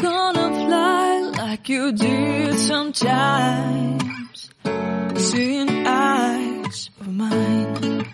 gonna fly like you did sometimes. Seeing eyes of mine.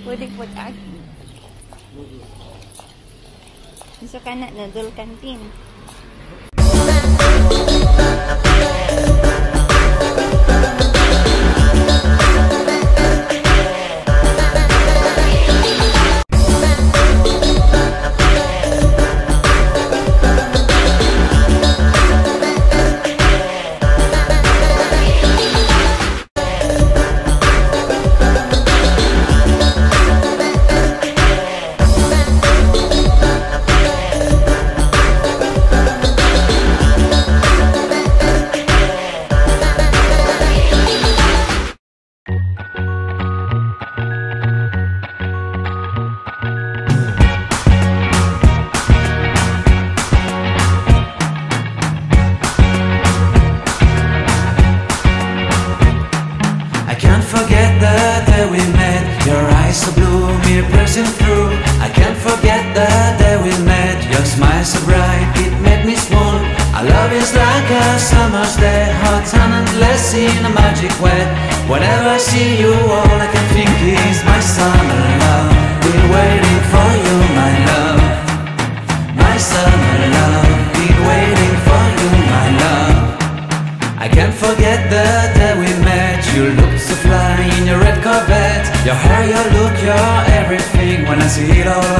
Pwede po aki. Gusto ka na noodle canteen. Smile so bright, it made me swoon. Our love is like a summer's day, hot and endless in a magic way. Whenever I see you, all I can think is my summer love. Been waiting for you, my love. My summer love. Been waiting for you, my love. I can't forget the day we met. You looked so fly in your red Corvette. Your hair, your look, your everything. When I see it all,